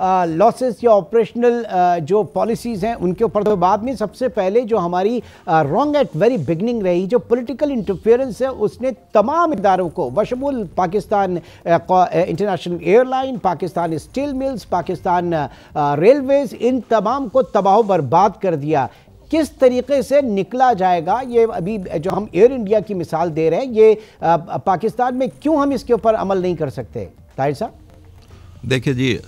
Losses या operational जो policies हैं, उनके ऊपर तो बाद में सबसे पहले जो हमारी रॉन्ग एट वेरी बिगनिंग रही, जो पॉलिटिकल इंटरफेरेंस है, उसने तमाम इदारों को बशमूल Pakistan International Airline Pakistan steel mills Pakistan railways इन तमाम को तबाह बर्बाद कर दिया। किस तरीके से निकला जाएगा, ये अभी जो हम एयर इंडिया की मिसाल दे रहे हैं, ये पाकिस्तान में क्यों हम इसके ऊपर अमल नहीं कर सकते? ताहिर साहब? देखिए जी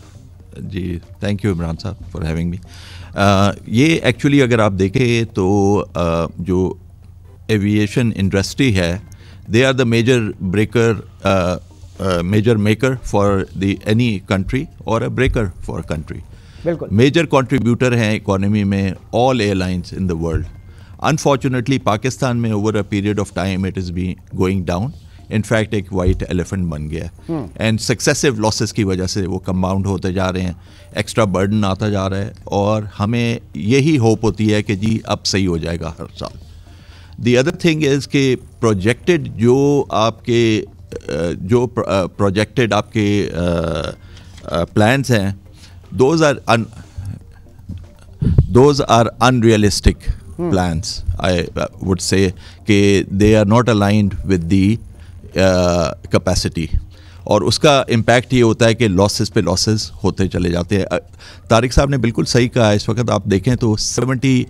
जी थैंक यू इमरान साहब फॉर हैविंग मी ये एक्चुअली अगर आप देखें तो uh, जो एविएशन इंडस्ट्री है they are the major breaker major maker for the any country और अ ब्रेकर फॉर कंट्री बिल्कुल। मेजर कंट्रीब्यूटर हैं इकोनॉमी में all airlines in the world unfortunately Pakistan में over a period of time it is be going down infact एक white elephant बन गया and successive losses की वजह से वो कंपाउंड होते जा रहे हैं। एक्स्ट्रा बर्डन आता जा रहा है। और हमें यही होप होती है कि जी अब सही हो जाएगा हर साल। दी अदर थिंग इज़ के प्रोजेक्टेड जो आपके जो प्रोजेक्टेड आपके प्लान्स हैं those are those are unrealistic plans I would say कि they are not aligned with the capacity और उसका इम्पैक्ट ये होता है कि लॉसेस पे लॉसेस होते चले जाते हैं। तारिक साहब ने बिल्कुल सही कहा इस वक्त आप देखें तो सेवेंटी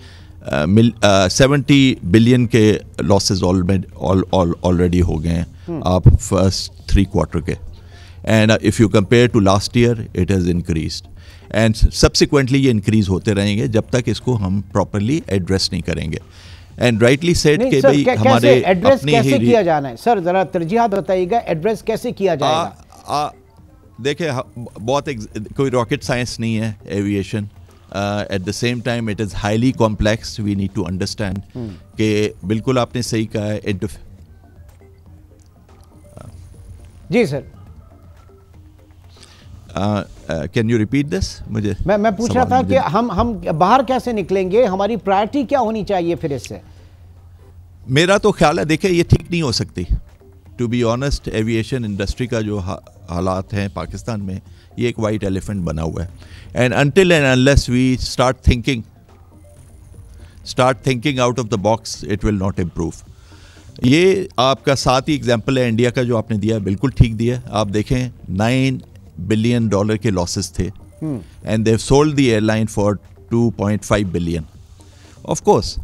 मिल सेवेंटी बिलियन के लॉसेस ऑलरेडी हो गए हैं। hmm. आप फ़र्स्ट थ्री क्वार्टर के। And if you compare to last year it has increase and subsequently ये इंक्रीज होते रहेंगे जब तक इसको हम प्रॉपरली एड्रेस नहीं करेंगे। एंड राइटली सेड के भाई हमारे एड्रेस कैसे किया जाना है? सर जरा तरजीहत बताइएगा एड्रेस कैसे किया जाएगा? देखिए बहुत एक, कोई रॉकेट साइंस नहीं है aviation at the same time it is highly complex we need to understand कि बिल्कुल आपने सही कहा है इंटर जी sir can you repeat this मुझे मैं मैं पूछ रहा था कि हम हम बाहर कैसे निकलेंगे? हमारी प्रायोरिटी क्या होनी चाहिए फिर इससे? मेरा तो ख्याल है देखिए ये ठीक नहीं हो सकती। To be honest aviation industry का जो हालात हैं पाकिस्तान में ये एक वाइट एलिफेंट बना हुआ है। And until and unless we start thinking start thinking out of the box it will not improve ये आपका साथ ही एग्ज़ाम्पल है इंडिया का जो आपने दिया बिल्कुल ठीक दिया आप देखें नाइन बिलियन डॉलर के लॉसेस थे। And they sold the airline for 2.5 billion of course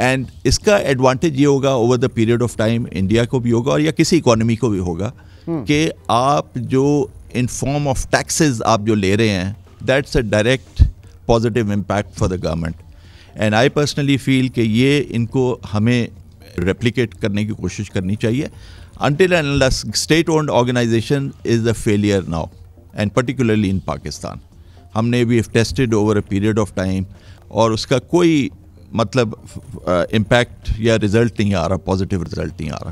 and इसका एडवांटेज ये होगा over the period of time India को भी होगा और या किसी इकोनॉमी को भी होगा hmm. कि आप जो इन फॉर्म ऑफ़ टैक्सेस आप जो ले रहे हैं that's a direct positive impact for the government and I personally feel कि ये इनको हमें रेप्लिकेट करने की कोशिश करनी चाहिए। Until unless state owned organization is a failure now and particularly in Pakistan हमने भी tested over a period of time और उसका कोई मतलब इम्पैक्ट या रिज़ल्ट नहीं आ रहा पॉजिटिव रिज़ल्ट नहीं आ रहा।